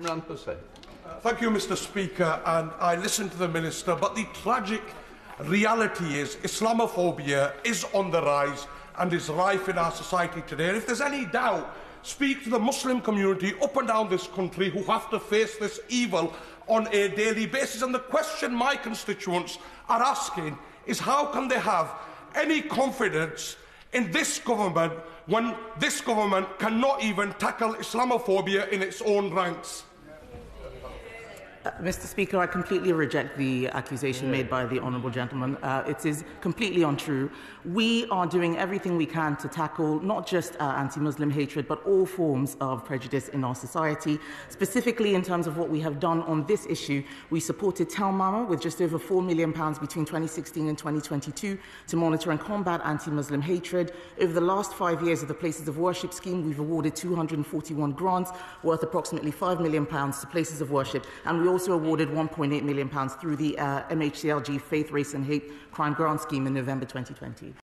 Imran Hussain. Thank you, Mr Speaker, and I listen to the Minister, but the tragic reality is Islamophobia is on the rise and is rife in our society today. And if there's any doubt, speak to the Muslim community up and down this country who have to face this evil on a daily basis. And the question my constituents are asking is how can they have any confidence in this government when this government cannot even tackle Islamophobia in its own ranks? Uh, Mr. Speaker, I completely reject the accusation made by the honourable gentleman. Uh, it is completely untrue. We are doing everything we can to tackle not just uh, anti-Muslim hatred, but all forms of prejudice in our society. Specifically, in terms of what we have done on this issue, we supported Tell Mama with just over £4 million between 2016 and 2022 to monitor and combat anti-Muslim hatred. Over the last five years of the Places of Worship scheme, we've awarded 241 grants worth approximately £5 million to places of worship, and we also awarded £1.8 million through the uh, MHCLG Faith, Race and Hate Crime Grant Scheme in November 2020.